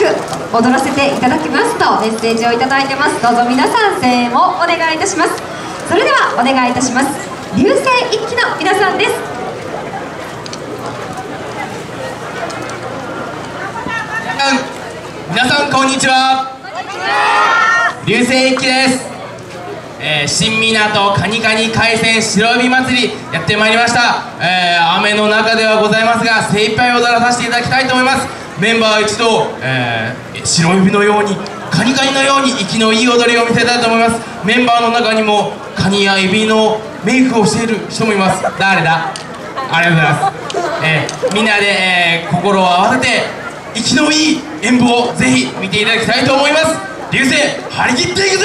く踊らせていただきますとメッセージをいただいてます。どうぞ皆さん声援をお願いいたします。それではお願いいたします。流星一期の皆さんです。皆さんこんにちは。流星一期です。えー、新港カニカニ海鮮白エビ祭りやってまいりました、えー、雨の中ではございますが精一杯踊らさせていただきたいと思います。メンバー一同、えー、白エビのようにカニカニのように息のいい踊りを見せたいと思います。メンバーの中にもカニやエビのメイクをしている人もいます。誰だ？ありがとうございます、えー、みんなで、えー、心を合わせて息のいい演舞をぜひ見ていただきたいと思います。流星張り切っていくぞ！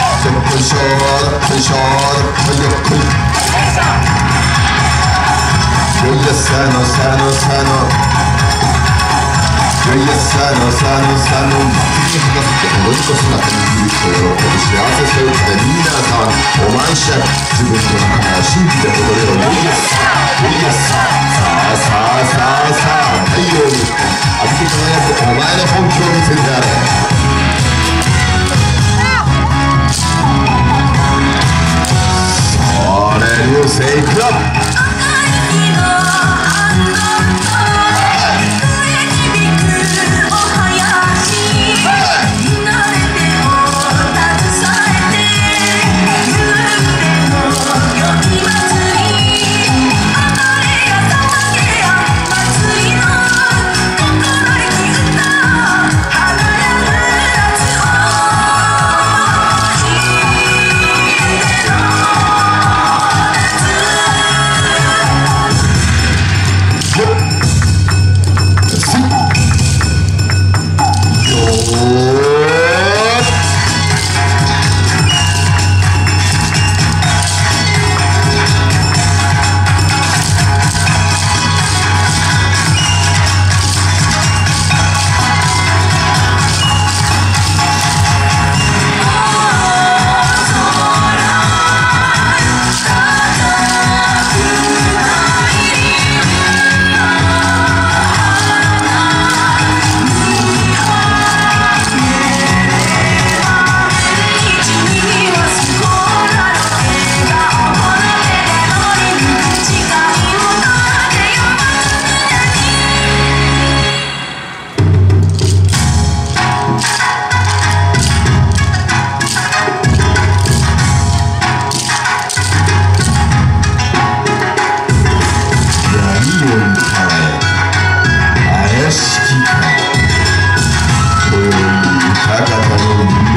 佐野佐野佐野いや佐野佐野佐野祭りに花って踊り子姿に響くと喜ぶ幸せそうでみんなが騒ぐお前しゃ自分の仲間を信じて踊れろいやさいやささあさあさあさあ太陽に浴びて輝くお前の本気を見せてやれ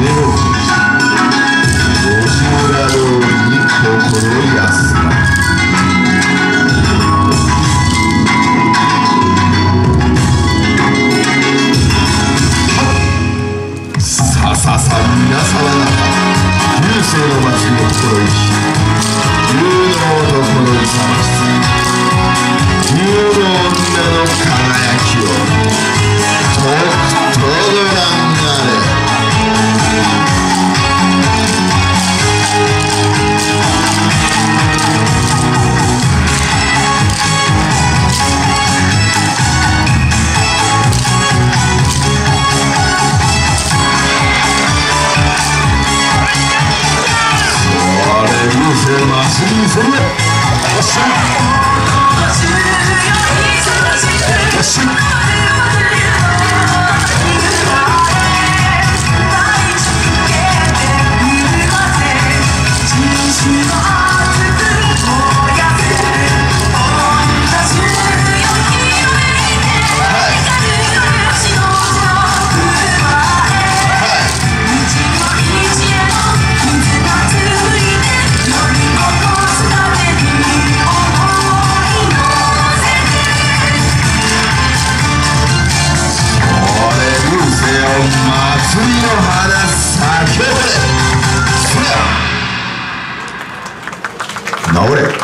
Never 我不我不治れ